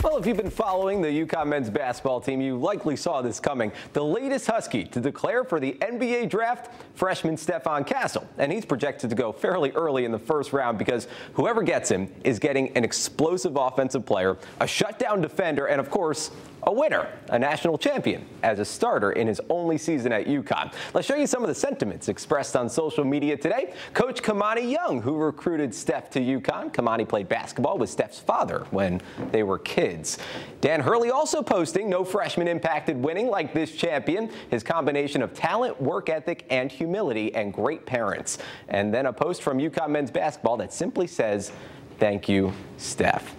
Well, if you've been following the UConn men's basketball team, you likely saw this coming. The latest Husky to declare for the NBA draft, freshman Stephon Castle. And he's projected to go fairly early in the first round because whoever gets him is getting an explosive offensive player, a shutdown defender, and of course, a winner, a national champion, as a starter in his only season at UConn. Let's show you some of the sentiments expressed on social media today. Coach Kimani Young, who recruited Steph to UConn. Kimani played basketball with Steph's father when they were kids. Dan Hurley also posting no freshman impacted winning like this champion. His combination of talent, work ethic, and humility, and great parents. And then a post from UConn men's basketball that simply says, thank you, Steph.